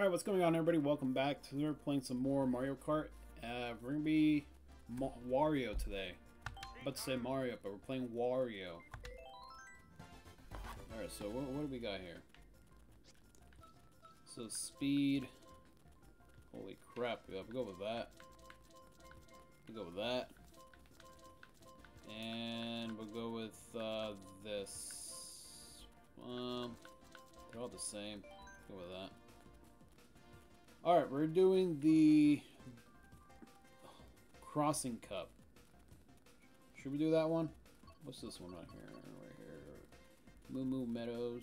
Alright, what's going on everybody? Welcome back. Today we're playing some more Mario Kart. Uh, we're gonna be Ma Wario today. I'm about to say Mario, but we're playing Wario. Alright, so what, what do we got here? So speed. Holy crap, yeah, we'll go with that. We'll go with that. And we'll go with uh, this. Um, they're all the same. Go with that. Alright, we're doing the Crossing Cup. Should we do that one? What's this one right here? Right here. Moo Moo Meadows.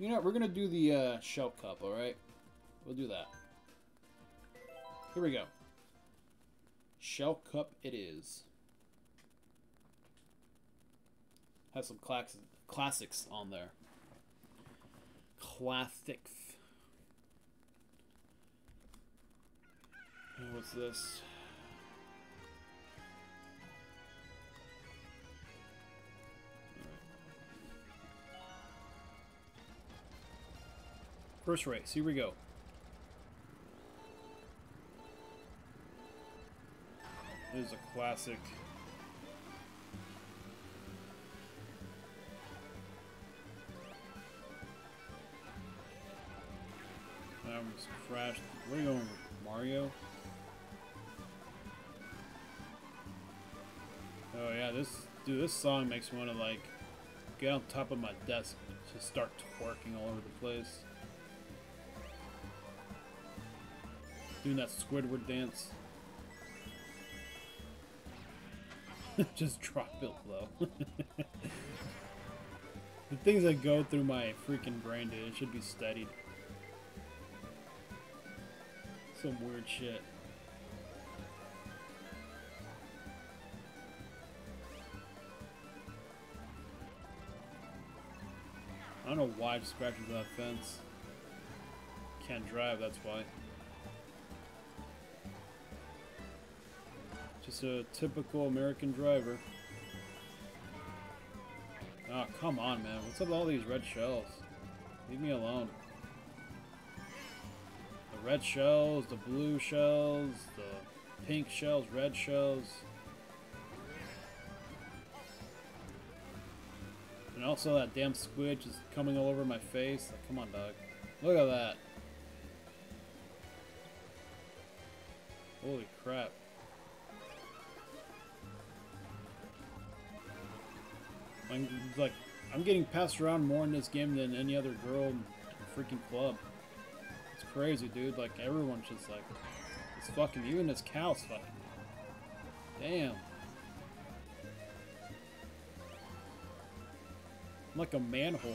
You know, we're gonna do the uh, Shell Cup, alright? We'll do that. Here we go. Shell Cup it is. Has some class classics on there. Classics. What's this? First race, here we go. This is a classic. I almost crashed. Where are you going, Mario? Oh yeah, this dude, this song makes me want to like get on top of my desk, and just start twerking all over the place, doing that Squidward dance. just drop it low. the things that go through my freaking brain, dude, it should be studied. Some weird shit. Don't know why I just backed into that fence. Can't drive, that's why. Just a typical American driver. Oh, come on, man. What's up with all these red shells? Leave me alone. The red shells, the blue shells, the pink shells, red shells. Also that damn squid just coming all over my face. Like, come on, dog. Look at that. Holy crap. I'm like, I'm getting passed around more in this game than any other girl in the freaking club. It's crazy, dude. Like, everyone's just like, it's fucking, even this cow's fucking. Damn. I'm like a man whore.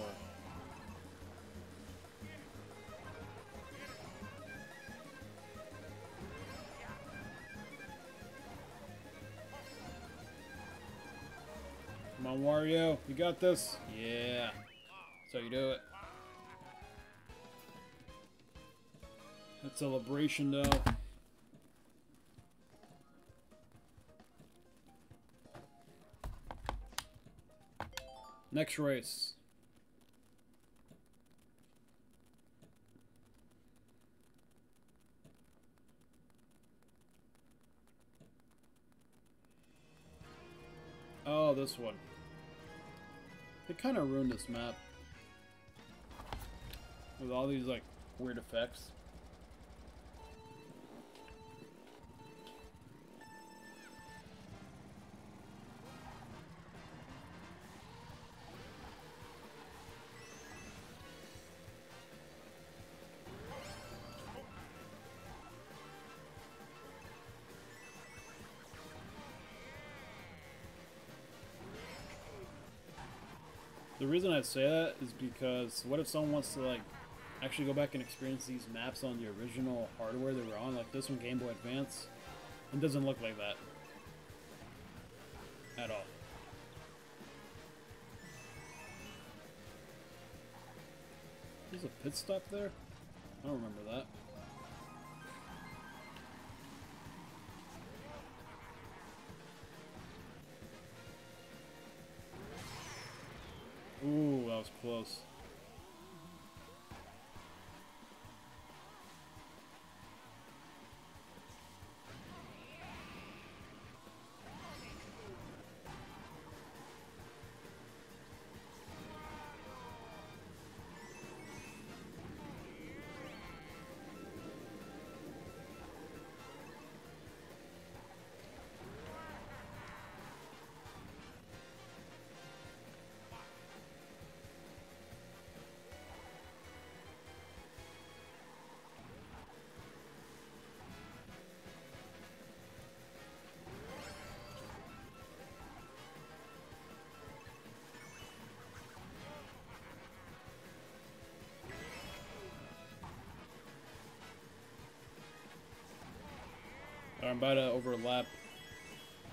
Come on, Wario. You got this? Yeah. That's how you do it. That celebration, though. Next race. Oh, this one. They kind of ruined this map. With all these, like, weird effects. The reason I say that is because what if someone wants to like actually go back and experience these maps on the original hardware they were on, like this one Game Boy Advance? It doesn't look like that. At all. There's a pit stop there? I don't remember that. Close. I'm about to overlap.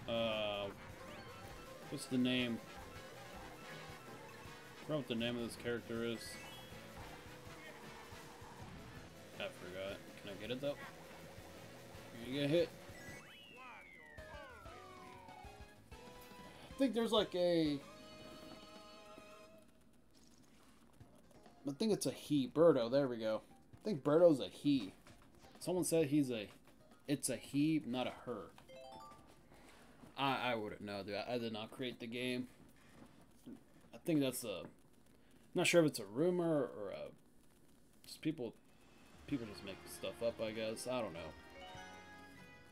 Uh, what's the name? I forgot what the name of this character is. I forgot. Can I get it though? You get hit. I think there's like a. I think it's a he. Birdo, there we go. I think Birdo's a he. Someone said he's a. It's a he, not a her. I I wouldn't know, dude. I, I did not create the game. I think that's a. I'm not sure if it's a rumor or a. Just people. People just make stuff up, I guess. I don't know.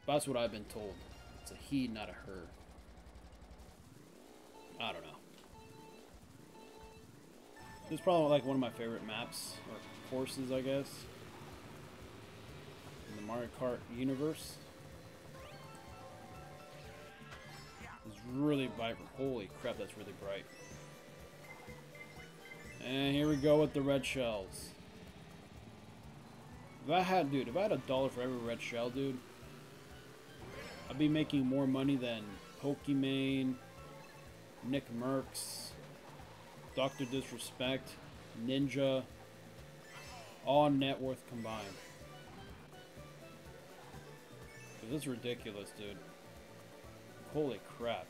But that's what I've been told. It's a he, not a her. I don't know. This is probably like one of my favorite maps or courses, I guess. Mario Kart universe. It's really vibrant. Holy crap, that's really bright. And here we go with the red shells. If I had, dude, if I had a dollar for every red shell, dude, I'd be making more money than Pokimane, Nick Mercs, Dr. Disrespect, Ninja, all net worth combined. This is ridiculous, dude. Holy crap.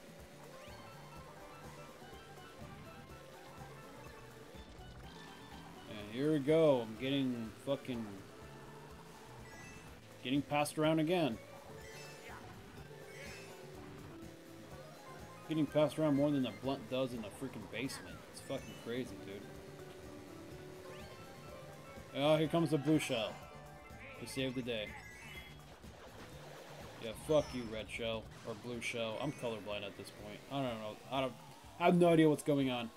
And here we go. I'm getting fucking... Getting passed around again. Getting passed around more than the blunt does in the freaking basement. It's fucking crazy, dude. Oh, here comes the blue shell. To save the day. Yeah, fuck you, red shell. Or blue shell. I'm colorblind at this point. I don't know. I don't... I have no idea what's going on.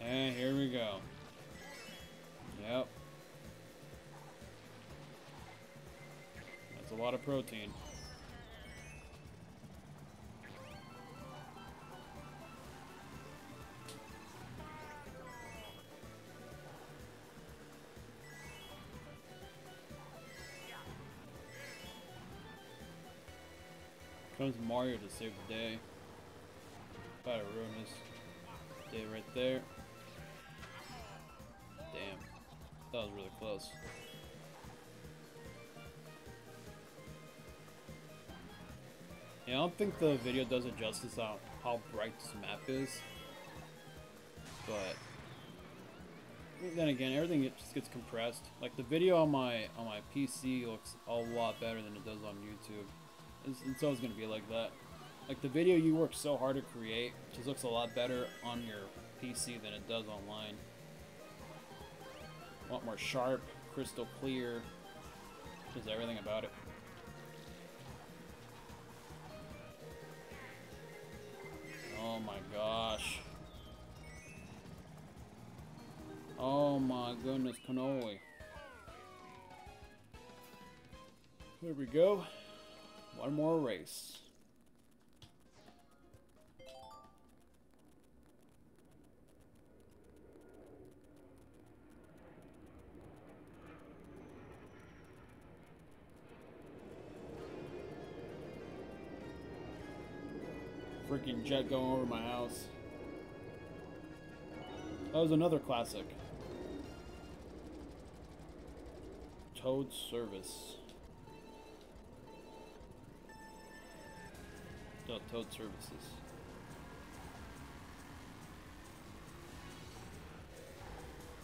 And here we go. Yep. That's a lot of protein. Comes Mario to save the day. About to ruin his day right there. Damn. That was really close. Yeah, I don't think the video does it justice on how bright this map is. But then again, everything just gets compressed. Like the video on my on my PC looks a lot better than it does on YouTube. It's, it's always gonna be like that. Like the video you work so hard to create just looks a lot better on your PC than it does online. A lot more sharp, crystal clear, just everything about it. Oh my gosh. Oh my goodness, cannoli. There we go. One more race. Freaking jet going over my house. That was another classic. Toad Service. Toad Services.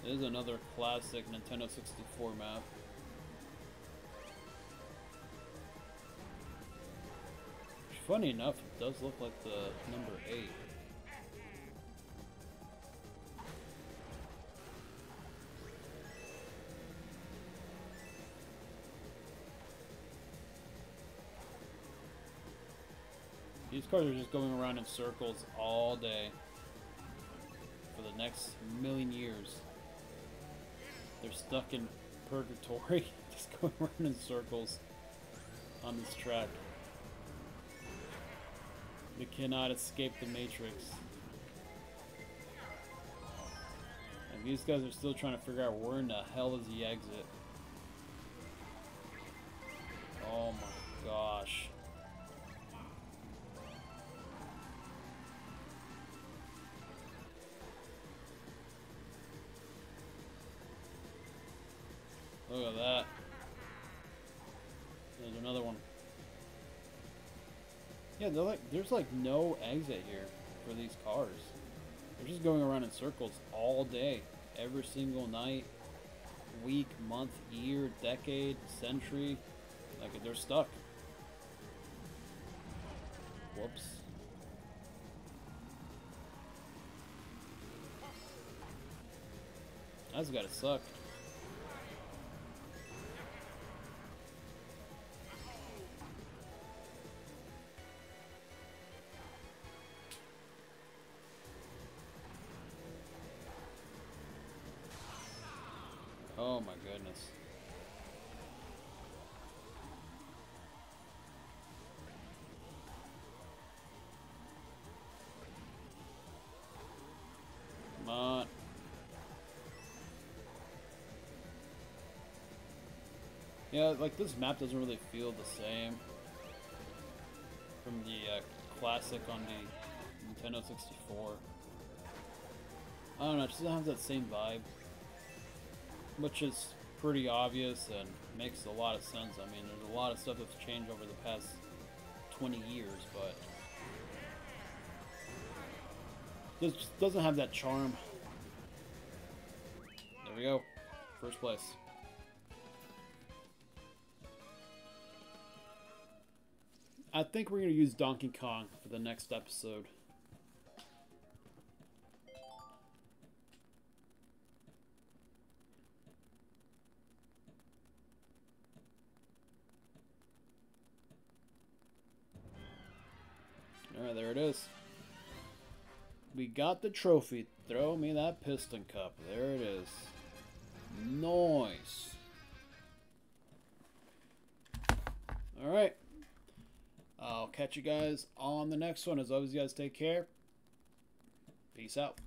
This is another classic Nintendo 64 map. Funny enough, it does look like the number 8. These cars are just going around in circles all day for the next million years. They're stuck in purgatory, just going around in circles on this track. We cannot escape the Matrix. And these guys are still trying to figure out where in the hell is the exit. Oh my gosh. They're like, there's like no exit here for these cars. They're just going around in circles all day, every single night, week, month, year, decade, century. Like they're stuck. Whoops. That's gotta suck. Yeah, like this map doesn't really feel the same from the uh, classic on the Nintendo 64. I don't know, it just doesn't have that same vibe which is pretty obvious and makes a lot of sense. I mean, there's a lot of stuff that's changed over the past 20 years, but this just doesn't have that charm. There we go. First place. I think we're going to use Donkey Kong for the next episode. Alright, there it is. We got the trophy. Throw me that piston cup. There it is. Nice. Alright. I'll catch you guys on the next one. As always, you guys take care. Peace out.